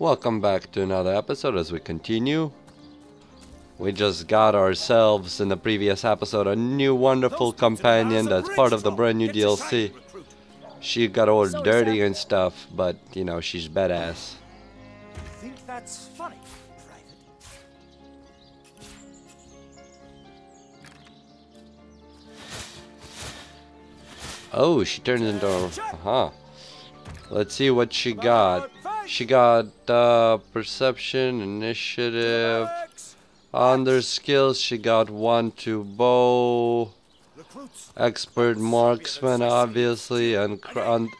Welcome back to another episode as we continue. We just got ourselves in the previous episode a new wonderful companion that's part of the brand new DLC. She got all dirty and stuff, but you know, she's badass. Think that's funny, Private? Oh, she turns into a... huh. Let's see what she got. She got uh, perception, initiative. Under skills, she got one to bow, expert marksman, obviously, and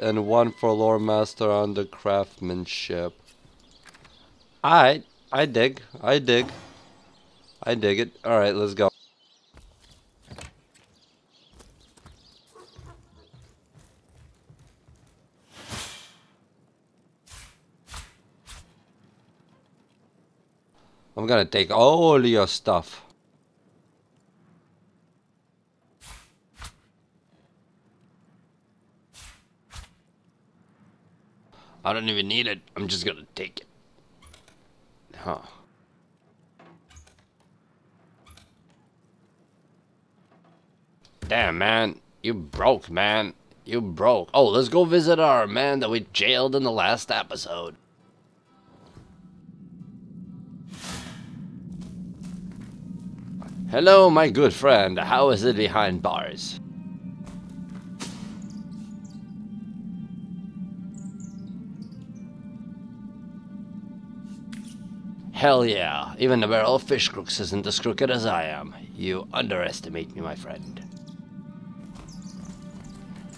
and one for lore master under craftsmanship. Alright, I dig, I dig, I dig it. Alright, let's go. I'm gonna take all your stuff. I don't even need it. I'm just gonna take it. Huh. Damn, man. You broke, man. You broke. Oh, let's go visit our man that we jailed in the last episode. Hello, my good friend. How is it behind bars? Hell yeah. Even the barrel of fish crooks isn't as crooked as I am. You underestimate me, my friend.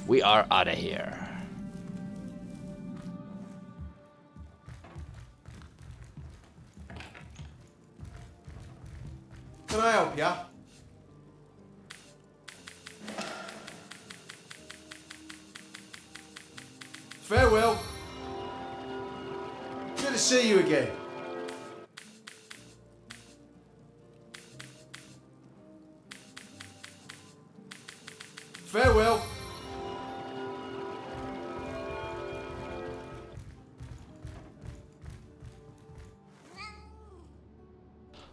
We are out of here. Can I help ya? Farewell. Good to see you again. Farewell.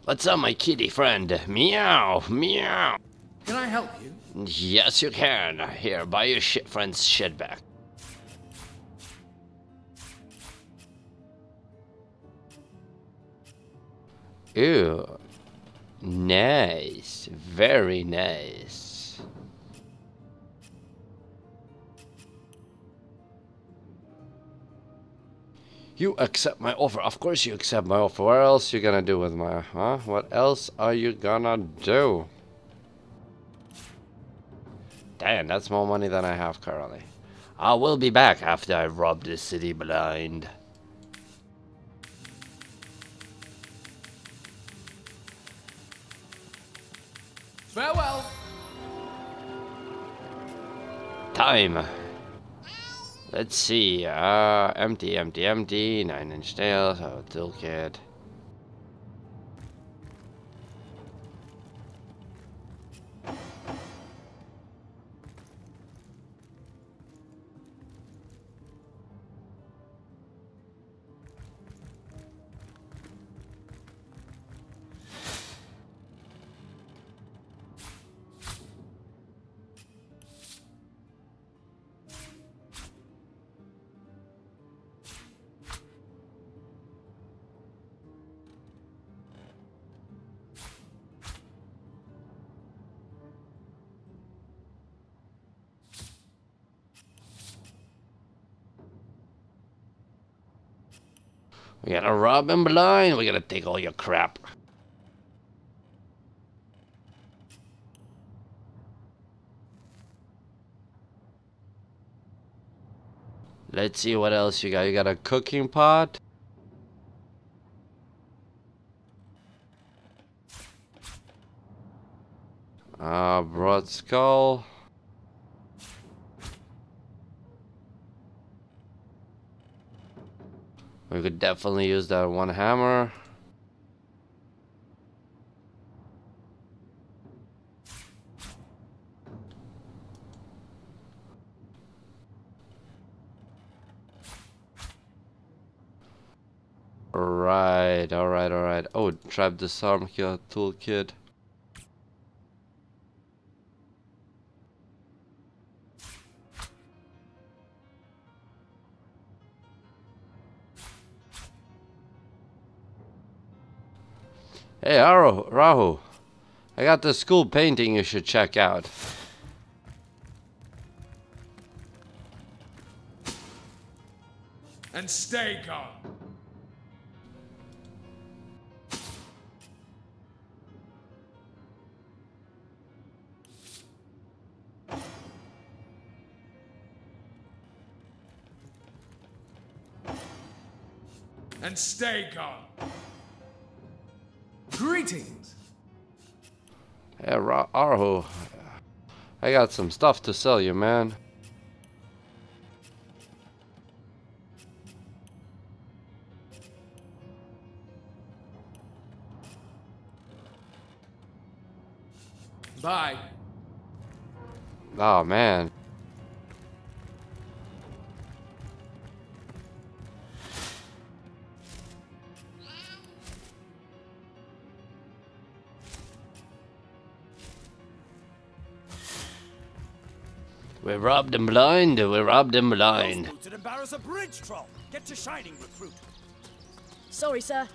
What's up, my kitty friend? Meow, meow. Can I help you? Yes, you can. Here, buy your shit friend's shit back. Ew. Nice. Very nice. You accept my offer. Of course you accept my offer. What else you gonna do with my, huh? What else are you gonna do? Damn, that's more money than I have currently. I will be back after I rob this city blind. Farewell. Time. Let's see. Uh, empty, empty, empty. Nine inch nails. Oh, toolkit. We gotta rob him blind. We gotta take all your crap. Let's see what else you got. You got a cooking pot. Uh, broad skull. We could definitely use that one hammer. Alright, alright, alright. Oh, trap disarm kill toolkit. Hey, Aro, Rahu. I got this school painting you should check out. And stay gone. And stay gone. Greetings. Hey, Ra Arhu. I got some stuff to sell you, man. Bye. Oh, man. We robbed him blind, we robbed him blind. Those embarrass a bridge troll. Get to shining, recruit. Sorry, sir.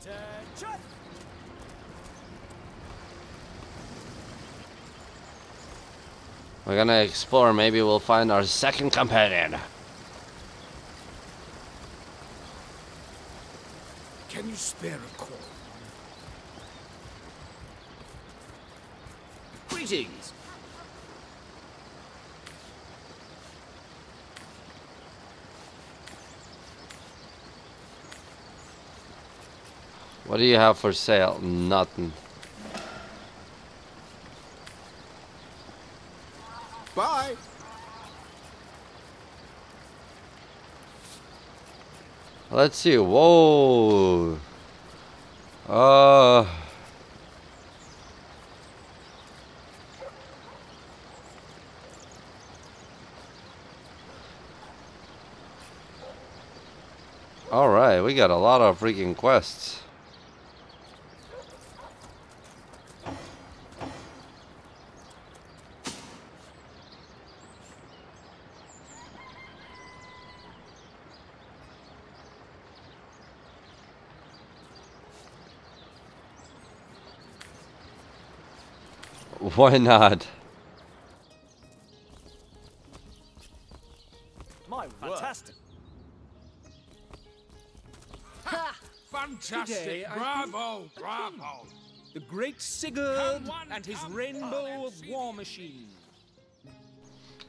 Attention! We're gonna explore, maybe we'll find our second companion. Can you spare a call? Greetings. What do you have for sale? Nothing. Bye. Let's see. Whoa. Uh. Alright, we got a lot of freaking quests. Why not?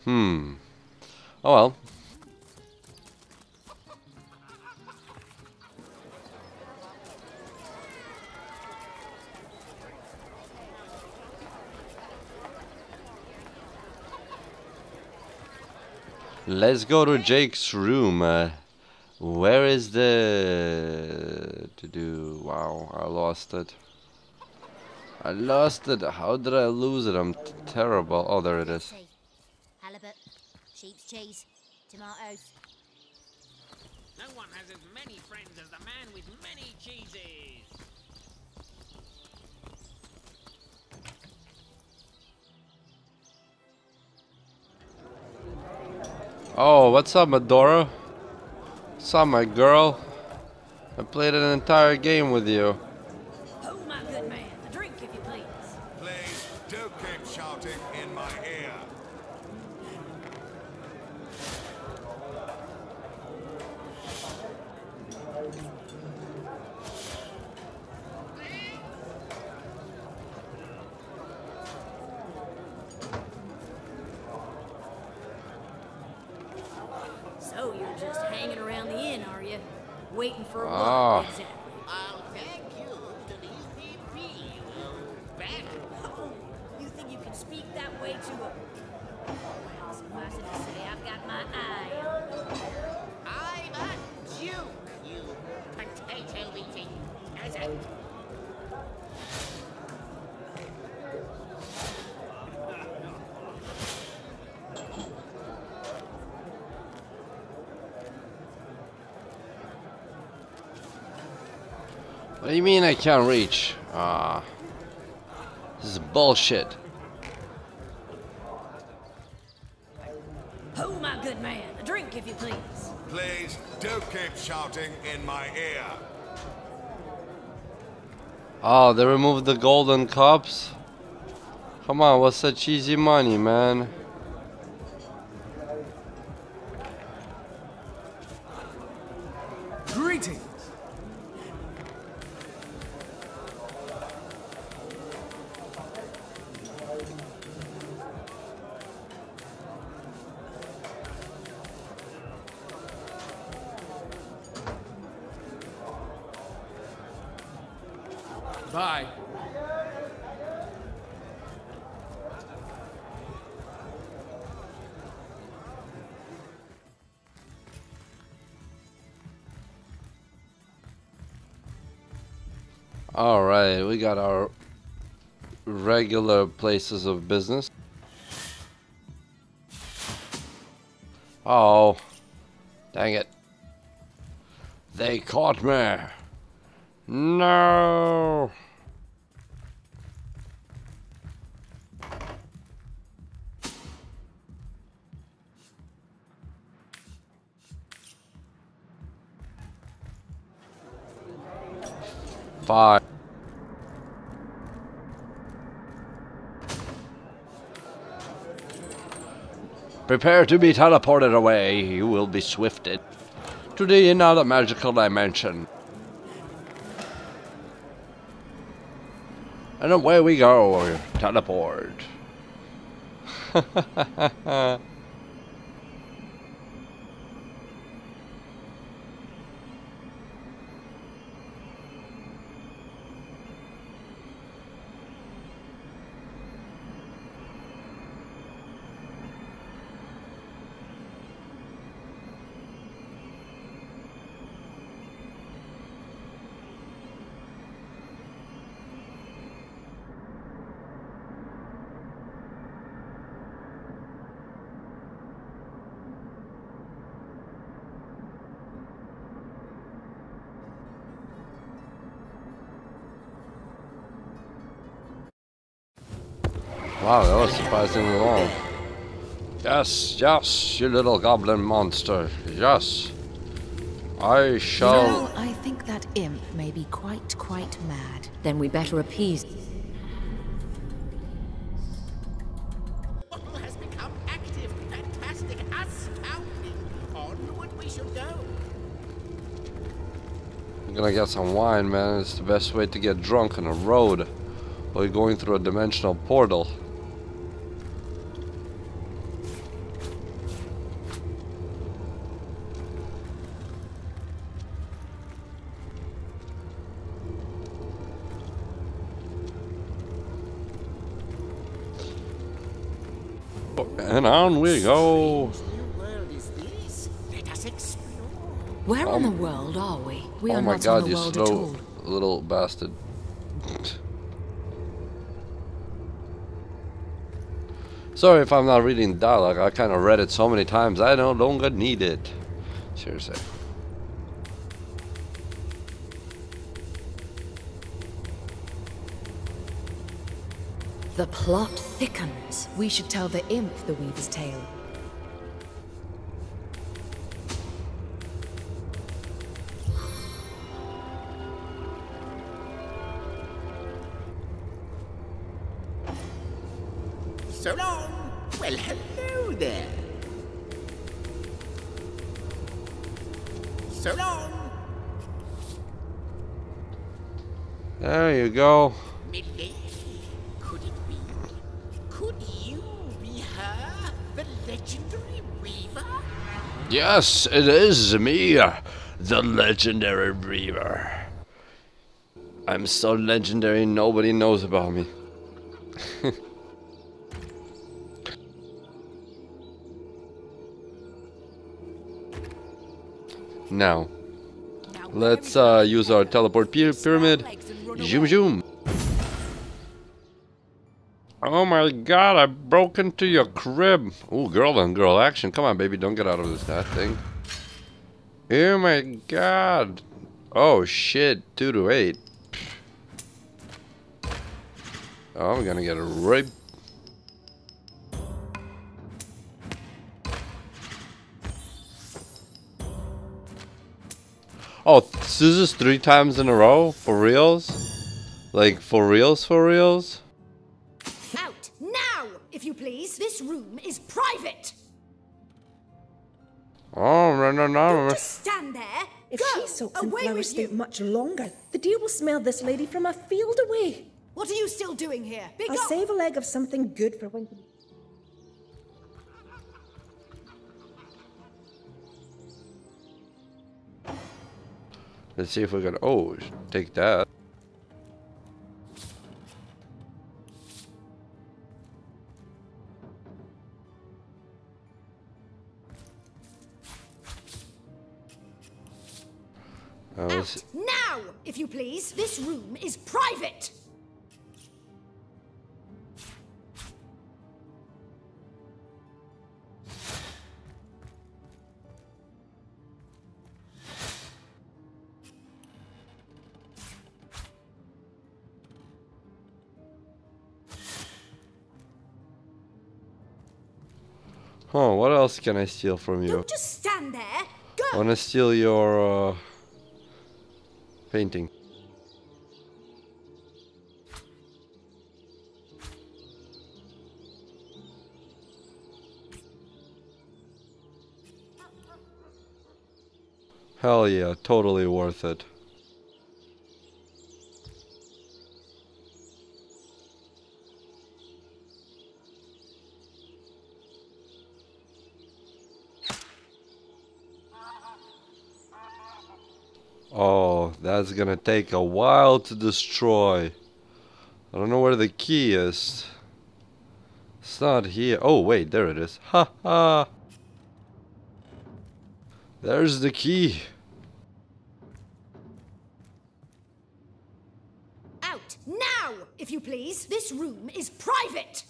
Hmm. Oh well. Let's go to Jake's room. Uh, where is the to do? Wow, I lost it. I lost it. How did I lose it? I'm terrible. Oh, there it is. Sea, cheese, tomatoes. No one has as many friends as the man with many cheeses. Oh, what's up, Medora? What's up, my girl? I played an entire game with you. Oh, my good man. A drink, if you please. Please, don't keep shouting in my ear. So you're just hanging around the inn, are you? Waiting for Ah. what, exactly? I'll thank you to leave me be, you bastard. Oh, you think you can speak that way to a... Well, suffice it to say, I've got my eye on you. I'm a duke, you potato-eating peasant. What do you mean I can't reach? Ah. This is bullshit. Oh, my good man. A drink, if you please. Please, don't keep shouting in my ear. Oh, they removed the golden cups? Come on, what's such easy money, man? Alright, we got our regular places of business. Oh, dang it. They caught me. No. Five. Prepare to be teleported away. You will be swifted to the another magical dimension. And away we go. Teleport. Wow, that was surprisingly long. Yes, yes, you little goblin monster. Yes. I shall. Well, I think that imp may be quite, quite mad. Then we better appease. Bottle has become active. Fantastic. Astounding. Onward we shall go. I'm gonna get some wine, man. It's the best way to get drunk on a road while you're going through a dimensional portal. And on we go. New world is this? Let us explore. Where on um, the world are we? We oh are my not god, on the you world at slow all. little bastard. Sorry if I'm not reading dialogue. I kind of read it so many times. I no longer need it. Seriously. The plot thickens. We should tell the imp the Weaver's tale. So long. Well, hello there. So long. There you go. Yes, it is me, the legendary Reaver. I'm so legendary, nobody knows about me. now, let's uh, use our teleport py- pyramid. Zoom zoom my god, I broke into your crib. Ooh, girl on girl action. Come on, baby, don't get out of this that thing. Oh my god. Oh shit, 2 to 8. Oh, I'm gonna get a rape. Oh, scissors three times in a row? For reals? Like, for reals, for reals? Out now, if you please. This room is private. Oh, no, no, no. Just stand there. If Go she soaks in away flowers with stay you. much longer, the deer will smell this lady from a field away. What are you still doing here? Big I'll save a leg of something good for when. Let's see if we can. Oh, take that. Out now, if you please. This room is private. Huh, what else can I steal from you? Don't just stand there. Go. I wanna steal your uh, painting. Hell yeah, totally worth it. Gonna take a while to destroy. I don't know where the key is. It's not here. Oh, wait, there it is. Ha ha! There's the key. Out now, if you please. This room is private.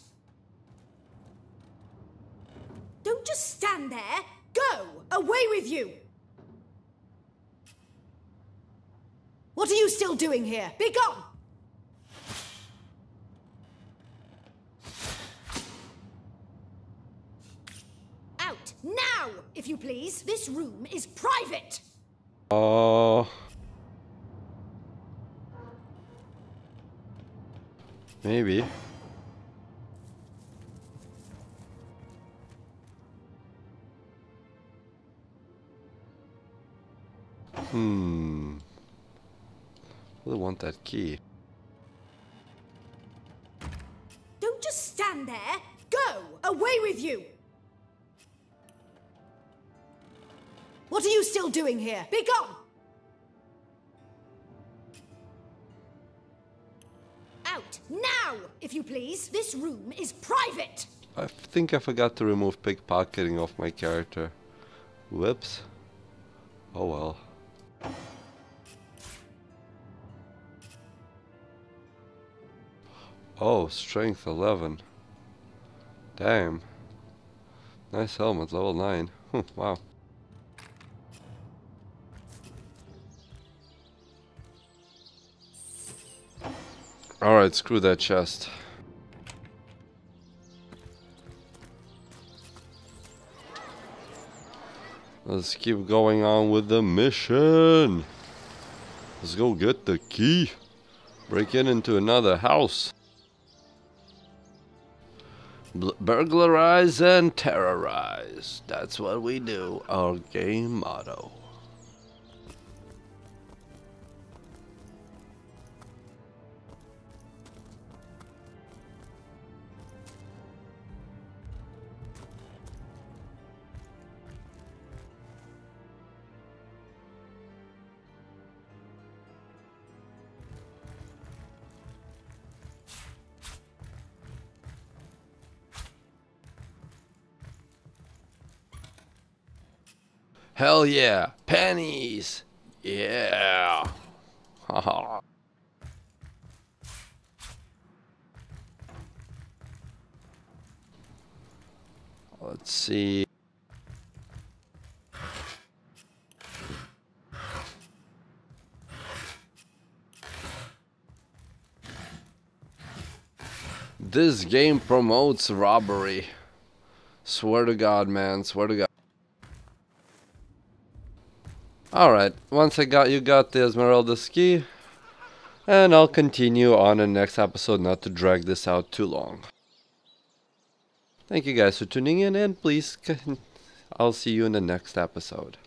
Don't just stand there. Go. Away with you. What are you still doing here? Be gone. Out now, if you please. This room is private. Oh. Maybe. Hmm. Want that key. Don't just stand there. Go. Away with you. What are you still doing here? Be gone. Out now, if you please. This room is private. I think I forgot to remove pickpocketing off my character. Whoops. Oh well. Oh, strength 11. Damn. Nice helmet, level 9. Hmm, wow. Alright, screw that chest. Let's keep going on with the mission. Let's go get the key. Break in into another house. Burglarize and terrorize. That's what we do. Our game motto. Hell yeah. Pennies. Yeah. Haha. Let's see. This game promotes robbery. Swear to God, man. Swear to God. Alright, once I got you got the Esmeralda ski, and I'll continue on in the next episode not to drag this out too long. Thank you guys for tuning in, and please, I'll see you in the next episode.